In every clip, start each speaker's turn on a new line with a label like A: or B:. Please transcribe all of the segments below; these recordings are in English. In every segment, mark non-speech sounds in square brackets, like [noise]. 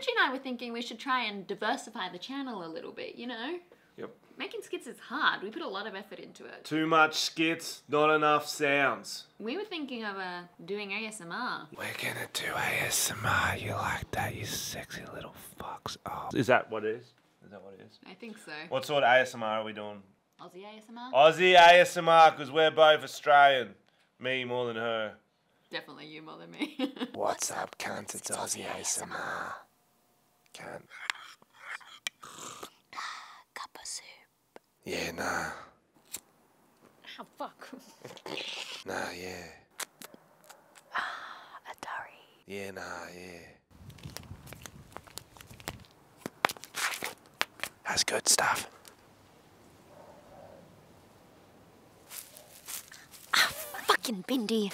A: Frenchy and I were thinking we should try and diversify the channel a little bit, you know?
B: Yep.
A: Making skits is hard. We put a lot of effort into it.
B: Too much skits, not enough sounds.
A: We were thinking of uh, doing ASMR.
C: We're gonna do ASMR. You like that, you sexy little fucks? Oh.
B: Is that what it is? Is that what it is?
A: I think so.
B: What sort of ASMR are we doing?
A: Aussie ASMR?
B: Aussie ASMR, because we're both Australian. Me more than her.
A: Definitely you more than me. [laughs]
C: What's up, cunt? It's Aussie ASMR. Cunt.
A: Cup of soup.
C: Yeah, nah.
A: Oh, fuck.
C: Nah, yeah. [gasps]
A: Atari.
C: Yeah, nah, yeah. That's good stuff.
A: Ah, fucking Bindi.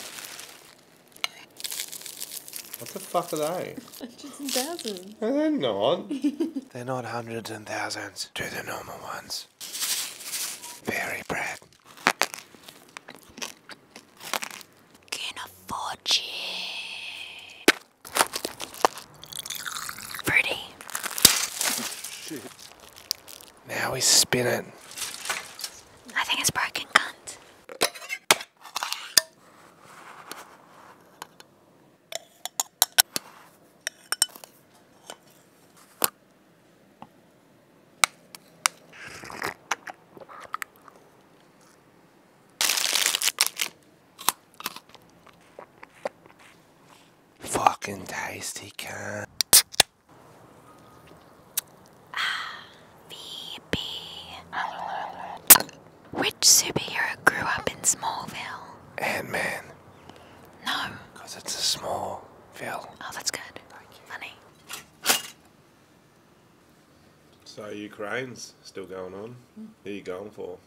D: What the fuck are they?
A: Hundreds and thousands.
D: No, they're not. [laughs]
C: They're not hundreds and thousands. Do the normal ones. Fairy bread.
A: Can afford Pretty.
C: Now we spin it.
A: I think it's broken, cunt.
C: Fucking tasty, cunt.
A: VB. Which superhero grew up in Smallville?
C: Ant Man.
A: No.
C: Because it's a small Phil.
A: Oh, that's good. Funny.
D: So Ukraine's still going on. Who are you going for?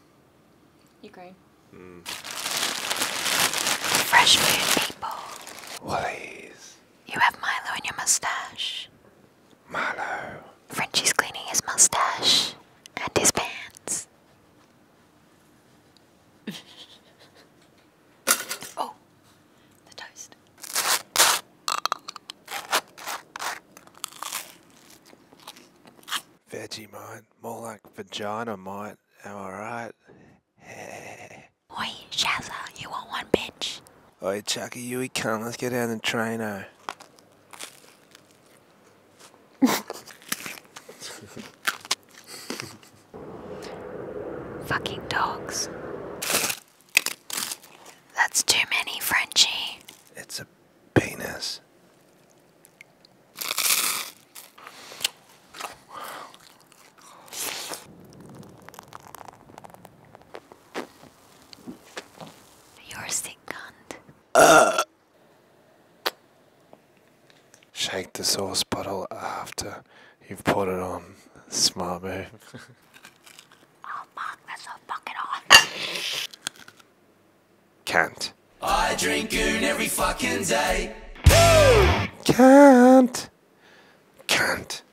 A: Ukraine.
D: Mm.
A: Fresh food, people.
C: Please. Vegemite. More like vagina mite. Am I right? [laughs]
A: Oi, Shazza, you want one, bitch?
C: Oi, Chucky, you come. Let's get down the traino. [laughs]
A: Fucking dogs. That's too many, Frenchy.
C: It's a penis.
A: You're a sick cunt.
C: Shake the sauce bottle after you've put it on. Smart move.
A: Oh, fuck, that's so fucking hot.
C: Can't.
E: I drink goon every fucking day. Can't.
C: Can't.